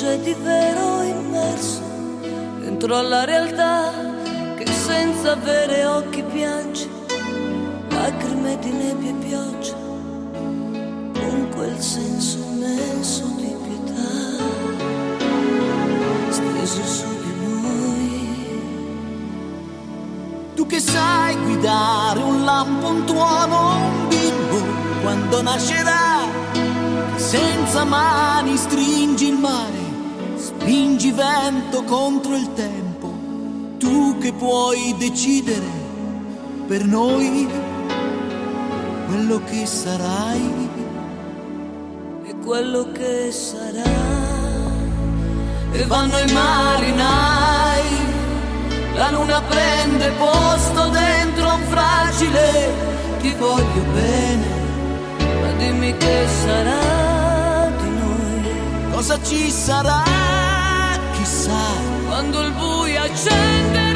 c'è di vero immerso dentro alla realtà che senza avere occhi piange, lacrime di nebbia e pioggia, con quel senso immenso di pietà steso su di noi. Tu che sai guidare un lampo, un tuono, un bimbo, quando nascerà, senza mani stringi il mare L'ingivento contro il tempo, tu che puoi decidere per noi quello che sarai e quello che sarà. E vanno i marinai, la luna prende posto dentro un fragile, ti voglio bene, ma dimmi che sarà di noi, cosa ci sarà? chissà quando il buio accende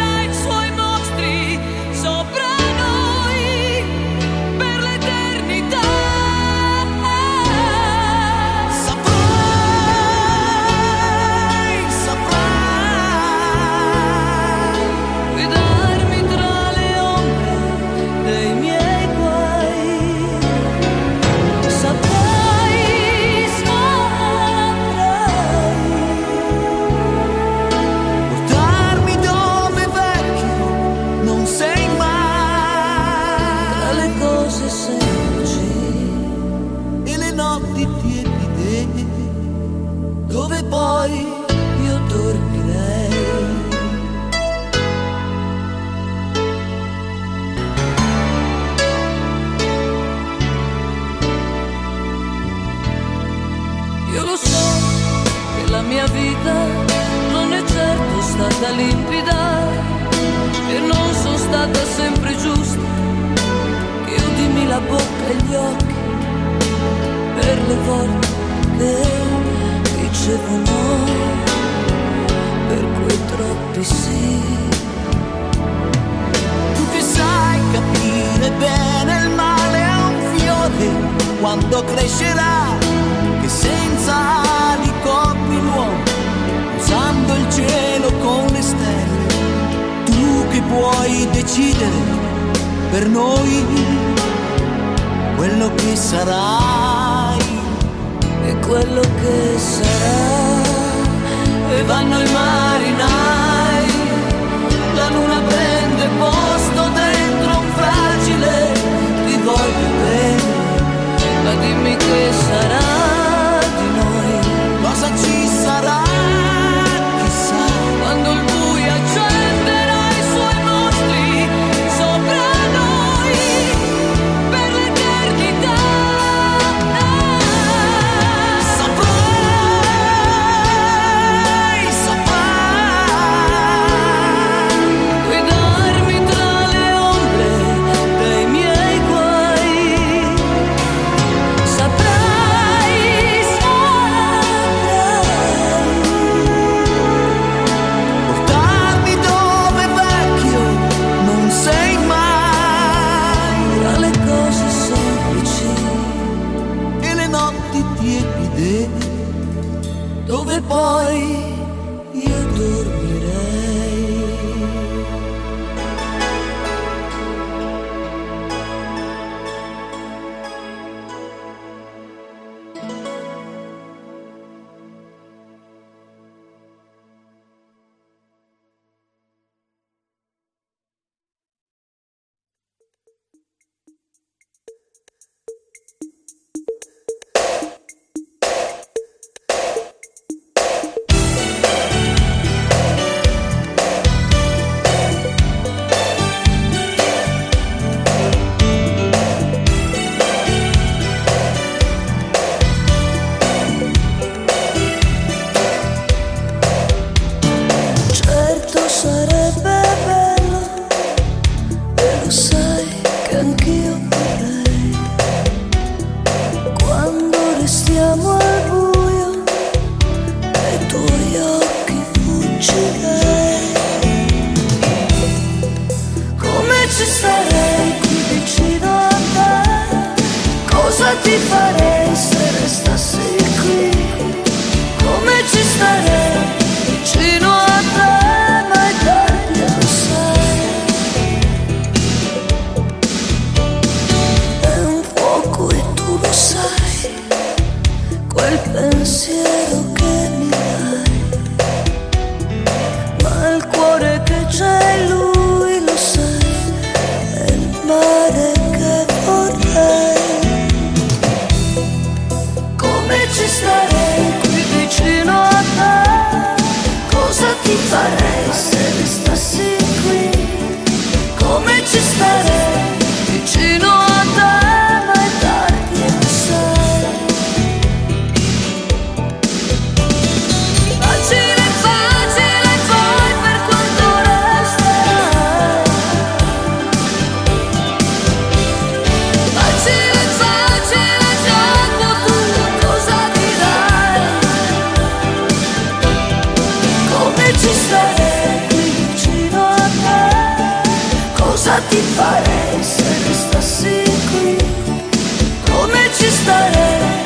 cosa ti farei se restassi qui? Come ci starei?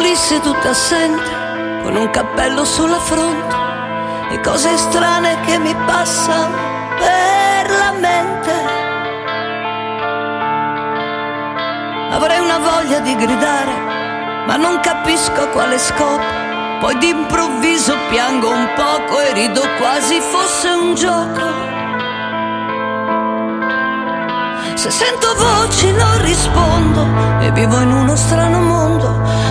E lì seduta assente, con un cappello sulla fronte, e cose strane che mi passano per la mente. Avrei una voglia di gridare, ma non capisco a quale scopo. Poi d'improvviso piango un poco e rido quasi fosse un gioco. Se sento voci non rispondo e vivo in uno strano mondo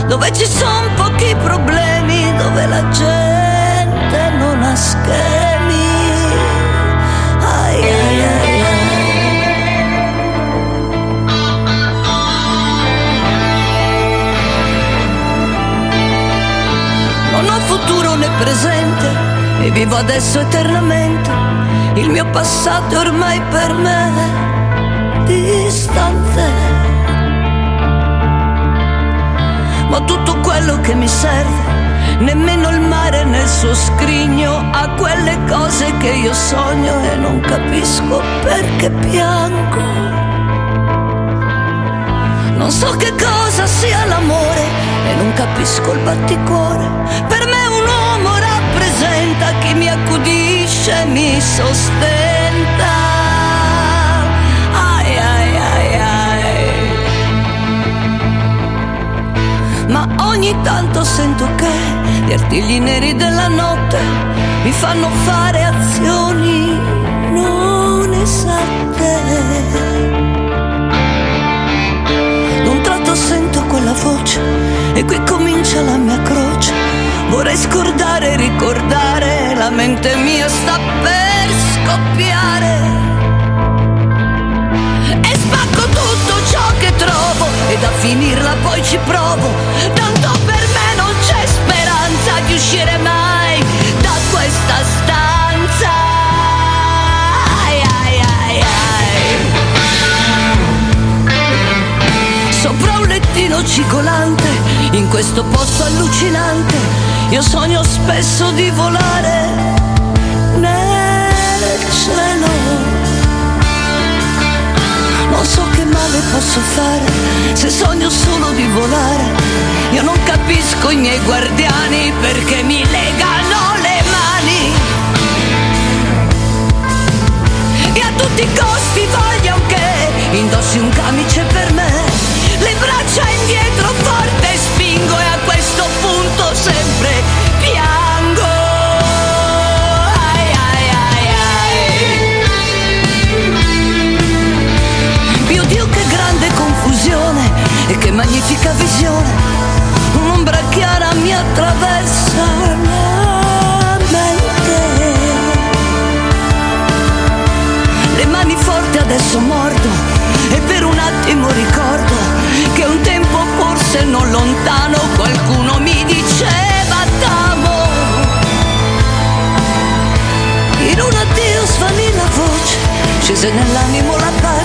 dove ci sono pochi problemi, dove la gente non ha schemi. Ai, ai, ai, Non ho futuro né presente e vivo adesso eternamente. Il mio passato è ormai per me distante. Tutto quello che mi serve, nemmeno il mare nel suo scrigno, ha quelle cose che io sogno e non capisco perché piango. Non so che cosa sia l'amore e non capisco il batticuore. Per me un uomo rappresenta chi mi accudisce e mi sostenta. Ma ogni tanto sento che gli artigli neri della notte mi fanno fare azioni non esatte. D'un tratto sento quella voce e qui comincia la mia croce. Vorrei scordare ricordare, la mente mia sta per scoppiare. Trovo e da finirla poi ci provo. Tanto per me non c'è speranza di uscire mai da questa stanza. Ai, ai, ai, ai. Sopra un lettino cigolante, in questo posto allucinante, io sogno spesso di volare non so che male posso fare se sogno solo di volare. Io non capisco i miei guardiani perché mi legano le mani. E a tutti i costi voglio che indossi un camice visione, un'ombra chiara mi attraversa la mente. Le mani forti adesso mordo e per un attimo ricordo che un tempo forse non lontano qualcuno mi diceva t'amo. In un addio svanì la voce, scese nell'animo la pace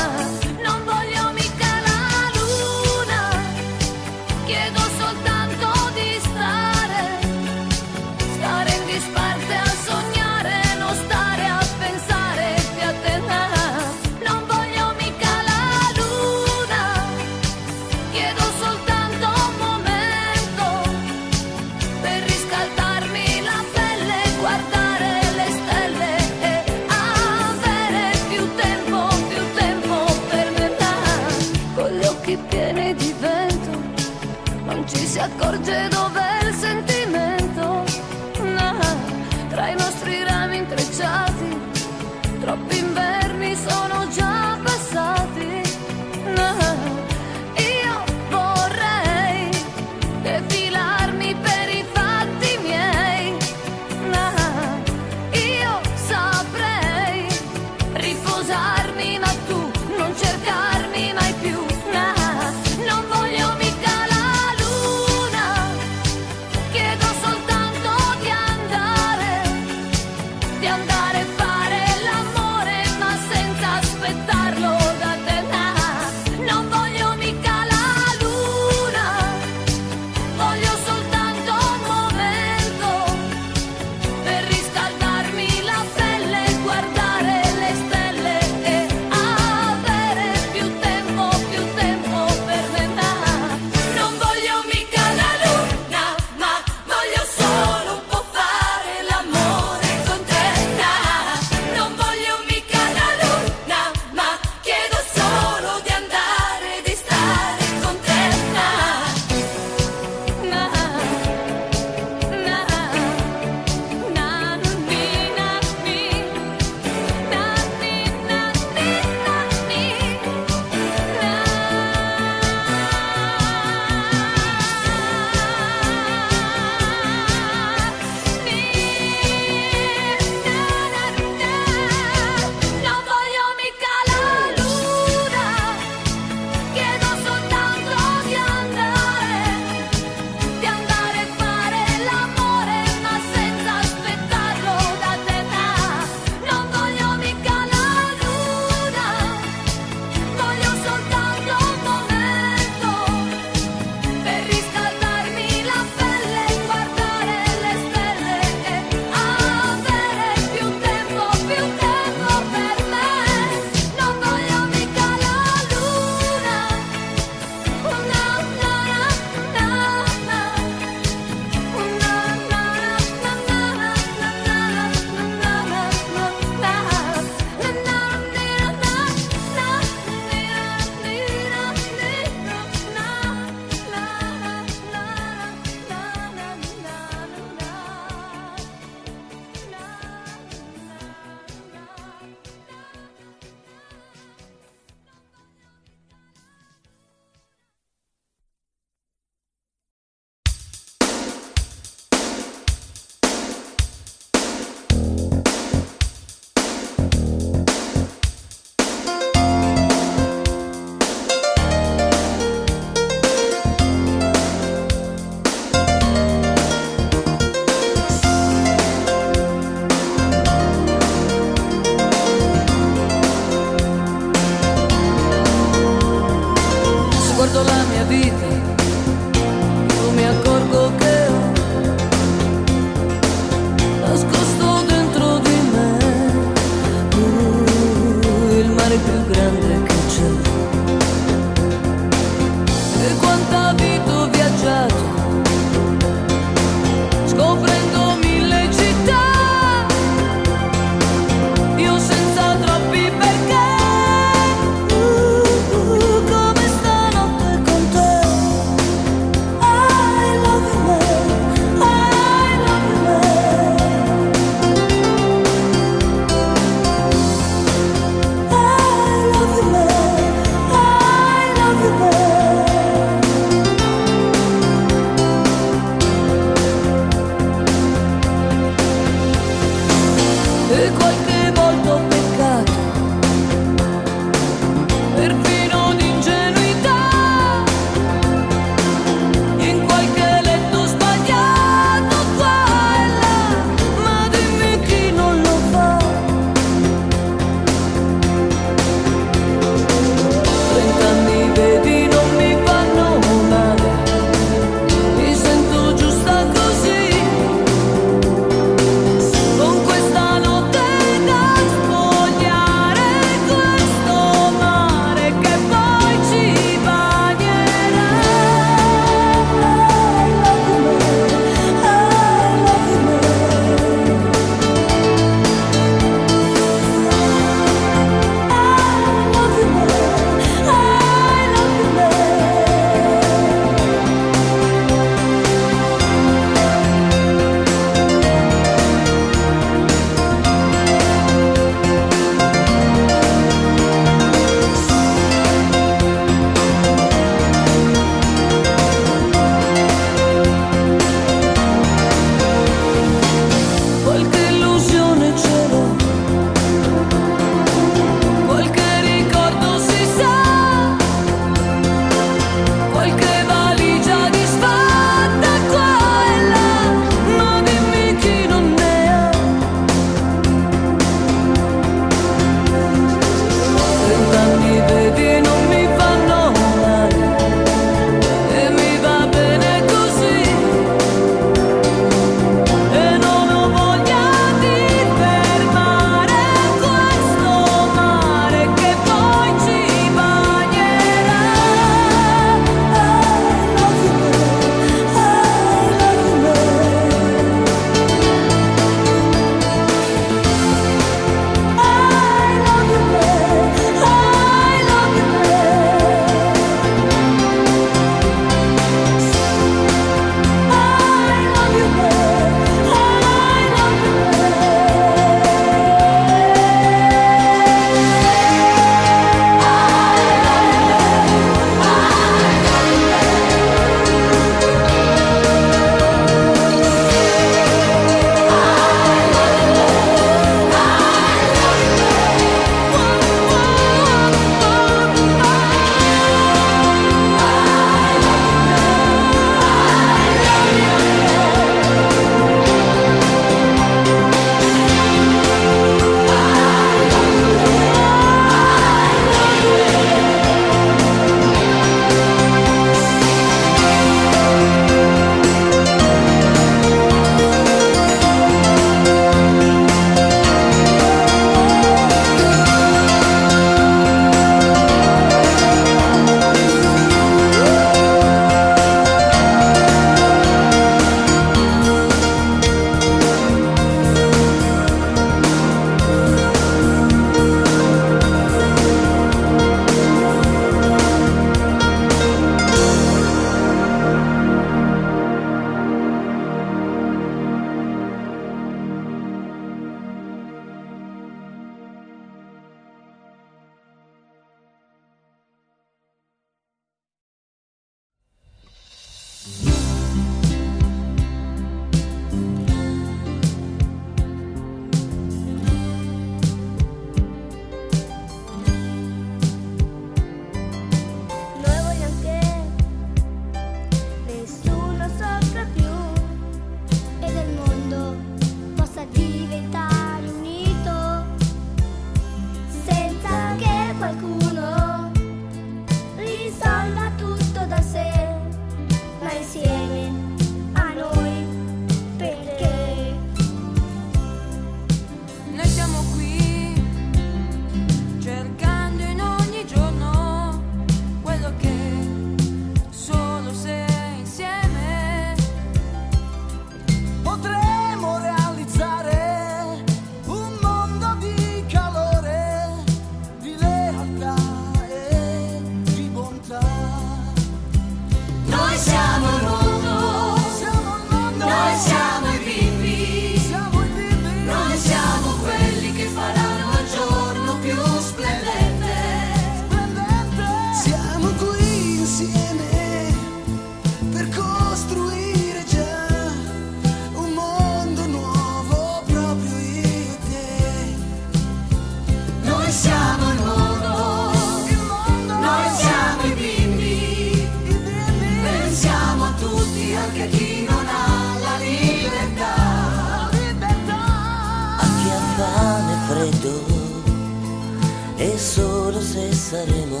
saremo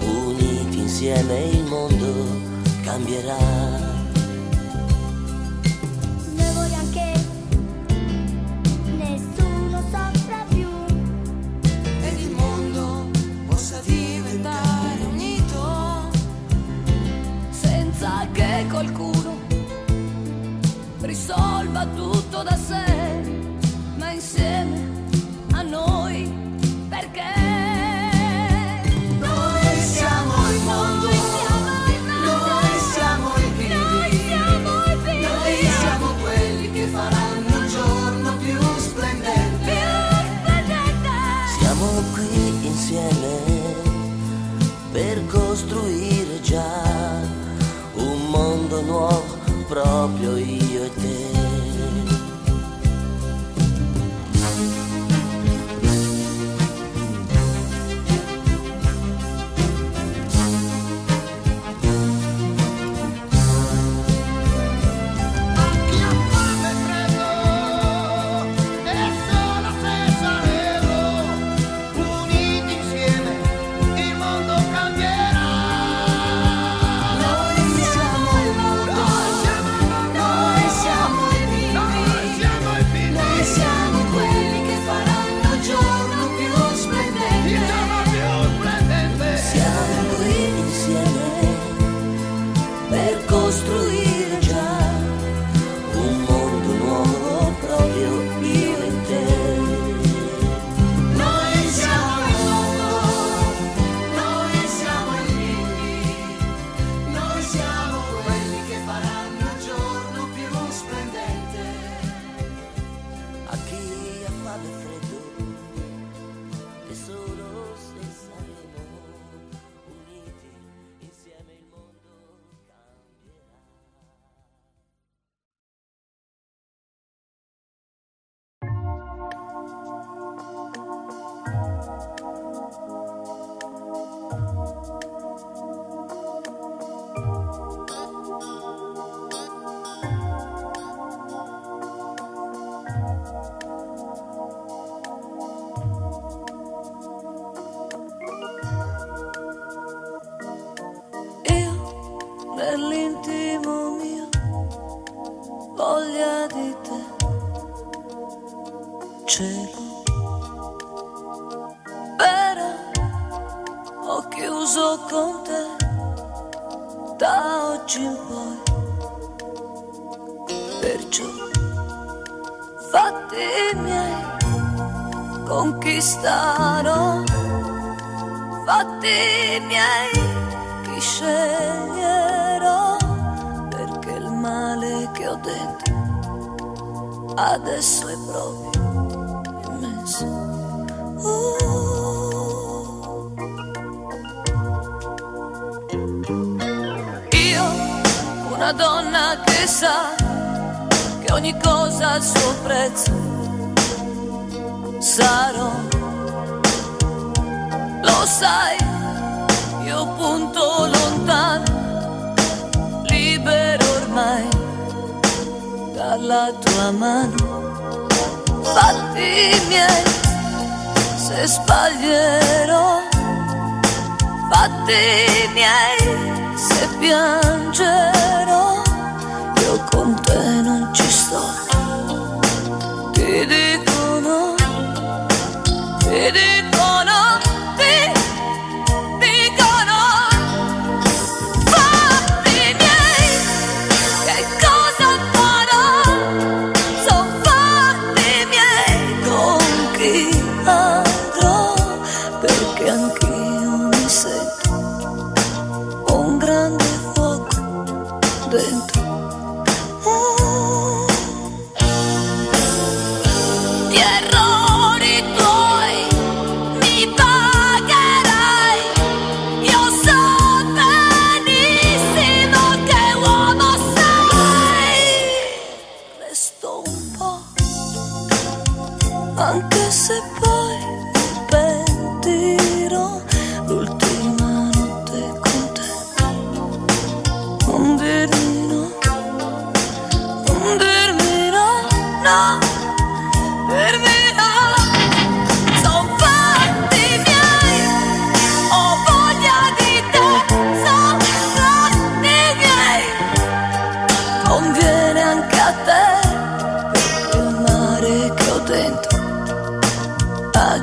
uniti insieme il mondo cambierà. Noi vogliamo che nessuno soffra più ed il mondo possa diventare unito senza che qualcuno risolva tutto da sé. da oggi in poi. Perciò fatti miei conquistarò, fatti miei chi sceglierò, perché il male che ho dentro adesso è proprio immenso. Uh. una donna che sa che ogni cosa ha il suo prezzo. Sarò, lo sai, io punto lontano, libero ormai dalla tua mano. Fatti miei se sbaglierò, fatti miei se piangerò.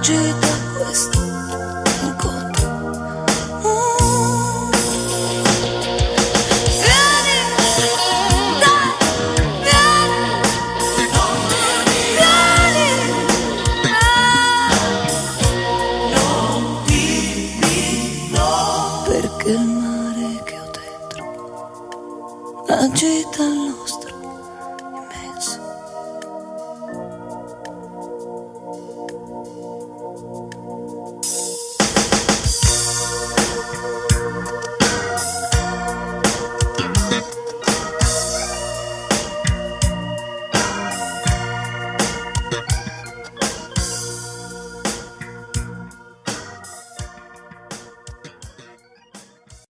Agita questo